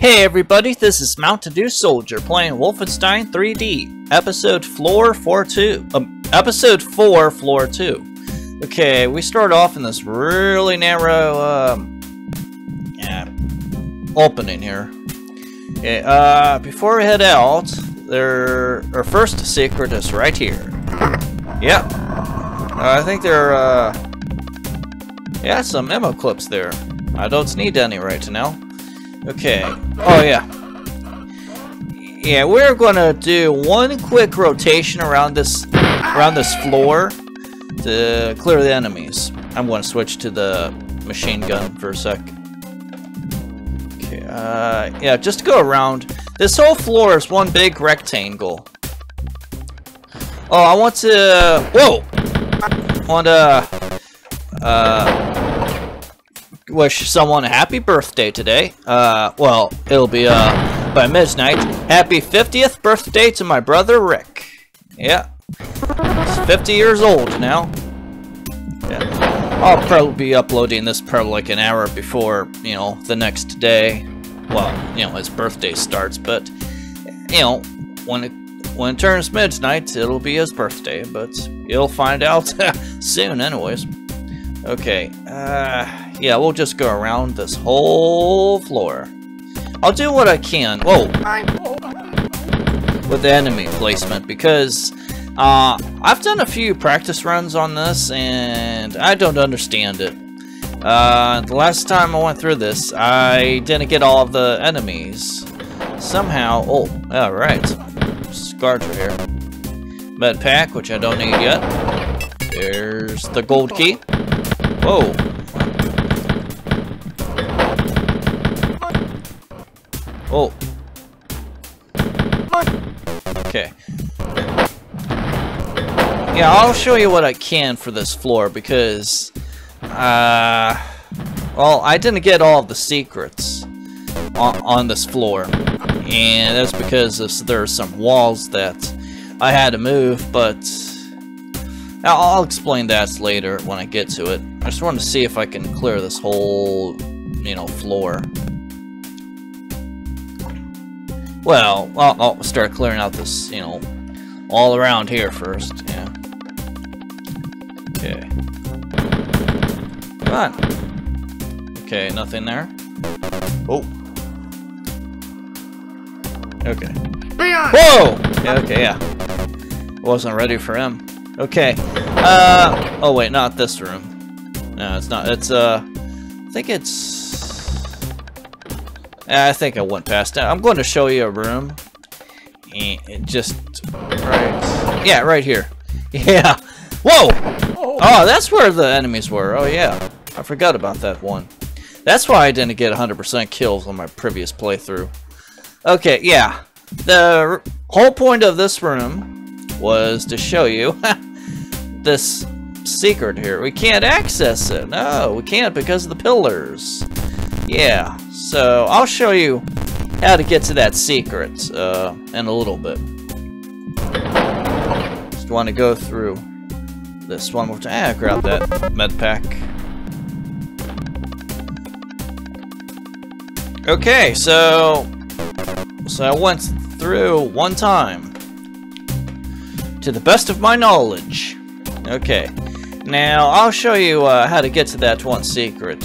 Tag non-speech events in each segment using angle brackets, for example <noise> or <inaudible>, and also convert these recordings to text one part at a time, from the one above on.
Hey everybody, this is Mountain Dew Soldier playing Wolfenstein 3D, episode floor 4-2. Um, episode 4, floor 2. Okay, we start off in this really narrow, um, yeah, opening here. Okay, uh, before we head out, there, our first secret is right here. Yep. Uh, I think there, uh, yeah, some ammo clips there. I don't need any right now. Okay. Oh, yeah. Yeah, we're gonna do one quick rotation around this around this floor to clear the enemies. I'm gonna switch to the machine gun for a sec. Okay, uh, yeah, just go around. This whole floor is one big rectangle. Oh, I want to... Whoa! I want to... Uh wish someone a happy birthday today. Uh, well, it'll be uh by midnight. Happy 50th birthday to my brother Rick. Yeah, he's 50 years old now. Yeah, I'll probably be uploading this probably like an hour before you know the next day. Well, you know his birthday starts, but you know when it when it turns midnight, it'll be his birthday. But you'll find out <laughs> soon, anyways. Okay, uh. Yeah, we'll just go around this whole floor. I'll do what I can. Whoa! With the enemy placement, because uh, I've done a few practice runs on this, and I don't understand it. Uh, the last time I went through this, I didn't get all of the enemies. Somehow, oh, alright. Scarger here. Med pack, which I don't need yet. There's the gold key. Whoa. Oh. Okay. Yeah, I'll show you what I can for this floor because, uh, well, I didn't get all of the secrets on, on this floor, and that's because there are some walls that I had to move, but I'll explain that later when I get to it. I just want to see if I can clear this whole, you know, floor. Well, I'll, I'll, start clearing out this, you know, all around here first, yeah. Okay. Come on. Okay, nothing there. Oh. Okay. Whoa! Yeah, okay, yeah. Wasn't ready for him. Okay. Uh, oh wait, not this room. No, it's not. It's, uh, I think it's I think I went past it. I'm going to show you a room. And just right. Yeah, right here. <laughs> Yeah. Whoa! Oh. oh, that's where the enemies were. Oh, yeah. I forgot about that one. That's why I didn't get 100% kills on my previous playthrough. Okay, yeah. The whole point of this room was to show you <laughs> this secret here. We can't access it. No, we can't because of the pillars. Yeah, so I'll show you how to get to that secret uh, in a little bit. Just want to go through this one more time. Ah, grab that med pack. Okay, so so I went through one time to the best of my knowledge. Okay, now I'll show you uh, how to get to that one secret.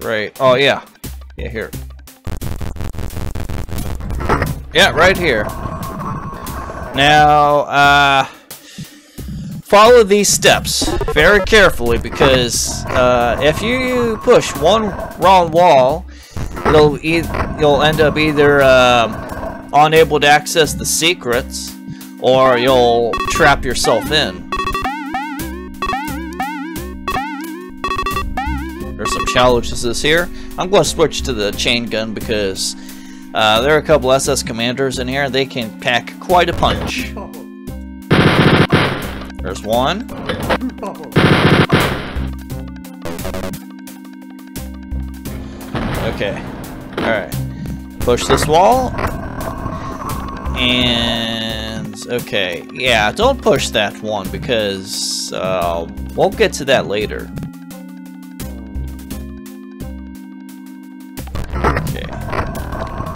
Right. Oh, yeah. Yeah, here. Yeah, right here. Now, uh, follow these steps very carefully because uh, if you push one wrong wall, you'll e you'll end up either uh, unable to access the secrets or you'll trap yourself in. Challenges here. I'm going to switch to the chain gun because uh, there are a couple SS commanders in here. They can pack quite a punch. There's one. Okay. Alright. Push this wall. And... Okay, yeah, don't push that one because uh, we'll get to that later.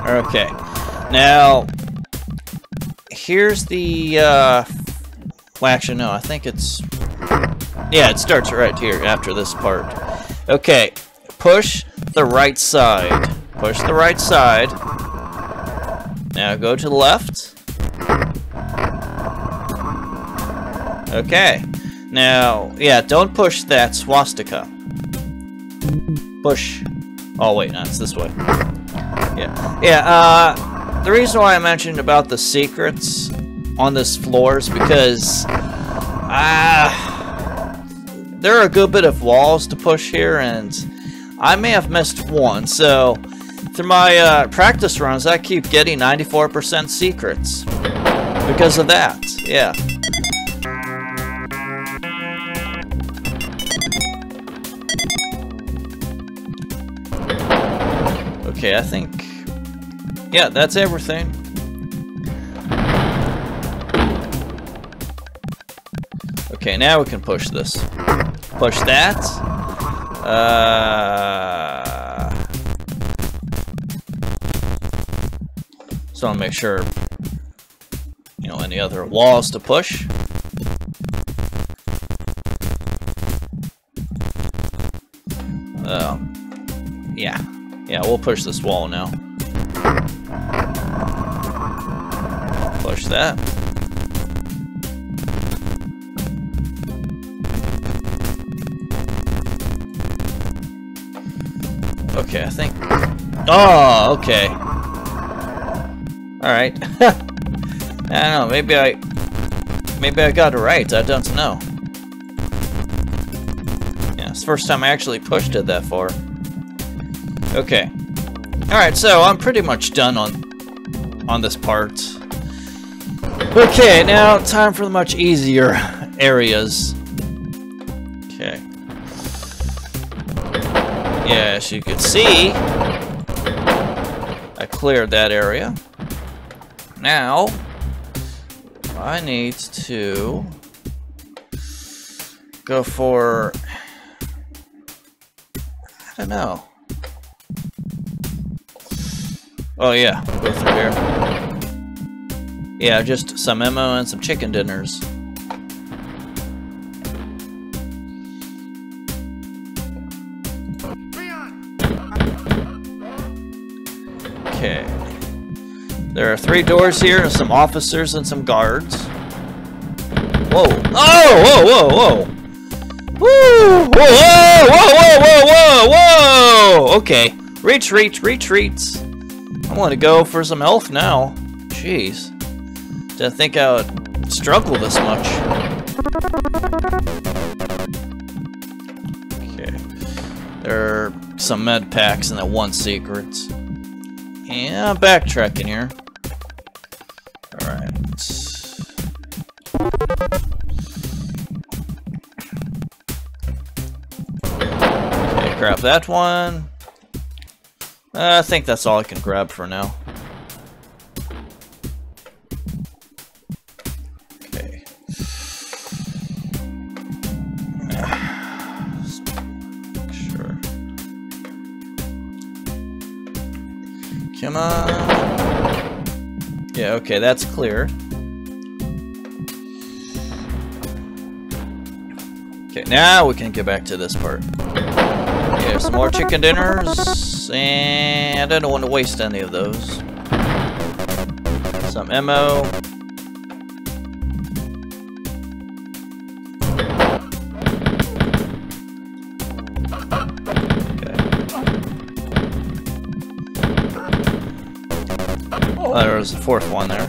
Okay. Now, here's the, uh, well, actually, no, I think it's, yeah, it starts right here after this part. Okay, push the right side. Push the right side. Now go to the left. Okay. Now, yeah, don't push that swastika. Push. Oh, wait, no, it's this way. Yeah. Yeah, uh, the reason why I mentioned about the secrets on this floor is because, ah, uh, there are a good bit of walls to push here, and I may have missed one, so through my uh, practice runs, I keep getting 94% secrets because of that, yeah. Okay, I think... Yeah, that's everything. Okay, now we can push this. Push that. Uh... So I'll make sure, you know, any other walls to push. Um, yeah. Yeah, we'll push this wall now. That. Okay, I think... Oh, okay. Alright. <laughs> I don't know, maybe I... Maybe I got it right, I don't know. Yeah, it's the first time I actually pushed it that far. Okay. Alright, so I'm pretty much done on on this part. Okay, now time for the much easier areas. Okay. Yeah, as you can see, I cleared that area. Now, I need to go for... I don't know. Oh yeah, go through here. Yeah, just some ammo and some chicken dinners. Okay. There are three doors here, and some officers and some guards. Whoa! Oh! Whoa! Whoa! Whoa! Woo! Whoa! Whoa! Whoa! Whoa! Whoa! Whoa! Okay. Reach! Reach! Retreat! I want to go for some health now. Jeez. Didn't think I would struggle this much. Okay. There are some med packs and that one secret. Yeah, I'm backtracking here. Alright. Okay, grab that one. Uh, I think that's all I can grab for now. Come on. Yeah, okay, that's clear. Okay, now we can get back to this part. Here's some more chicken dinners, and I don't want to waste any of those. Some ammo. There's a fourth one there.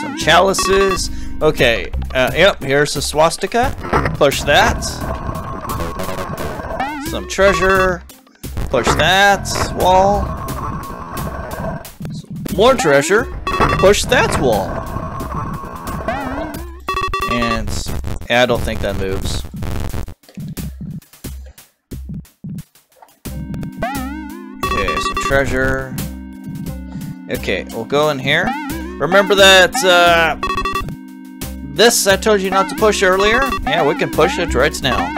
Some chalices. Okay, uh, yep, here's the swastika. Push that some treasure. Push that wall. More treasure. Push that wall. And yeah, I don't think that moves. Okay, some treasure. Okay, we'll go in here. Remember that, uh, this I told you not to push earlier? Yeah, we can push it right now.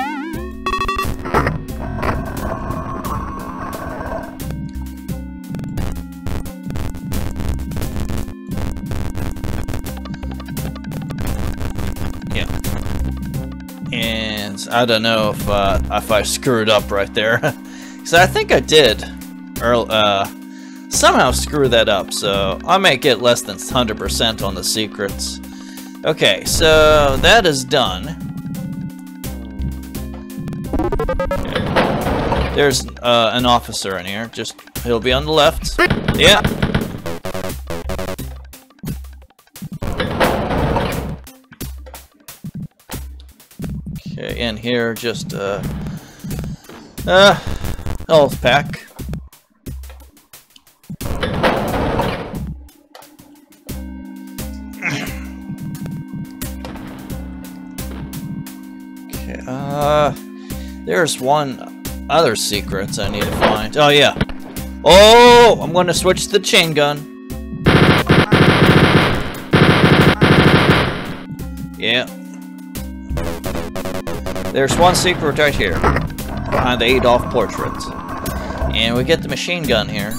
Yeah. And I don't know if, uh, if I screwed up right there. <laughs> Because I think I did. Or, uh, somehow screw that up, so I might get less than 100% on the secrets. Okay, so that is done. There's uh, an officer in here. Just he'll be on the left. Yeah. Okay, in here, just uh, uh, health pack. Uh, there's one other secret I need to find. Oh, yeah. Oh, I'm going to switch the chain gun. Yeah. There's one secret right here, behind the Adolf portrait. And we get the machine gun here.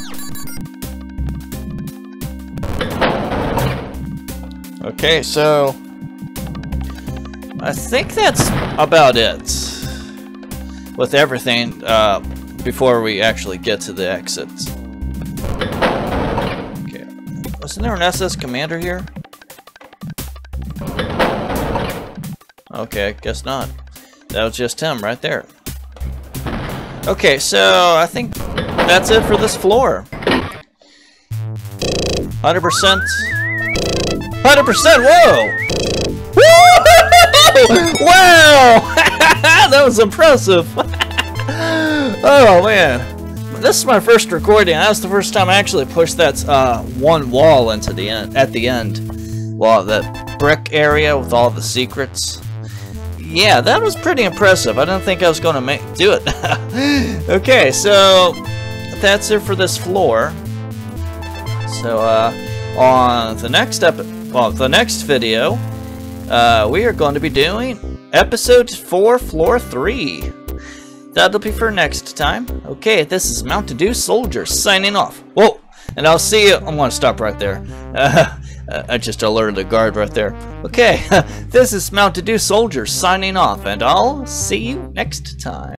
Okay, so I think that's about it with everything uh, before we actually get to the exits. Okay, wasn't there an SS commander here? Okay, I guess not. That was just him right there. Okay, so I think that's it for this floor. 100%. 100%, whoa! That was impressive. <laughs> oh man, this is my first recording. That was the first time I actually pushed that uh, one wall into the end. At the end, well, that brick area with all the secrets. Yeah, that was pretty impressive. I didn't think I was going to make do it. <laughs> okay, so that's it for this floor. So uh, on the next ep well, the next video, uh, we are going to be doing episode 4, floor 3. That'll be for next time. Okay, this is Mountain Dew Soldier signing off. Whoa! And I'll see you. I'm going to stop right there. Uh, <laughs> I just alerted the guard right there. Okay, <laughs> this is Mountain Dew Soldier signing off, and I'll see you next time.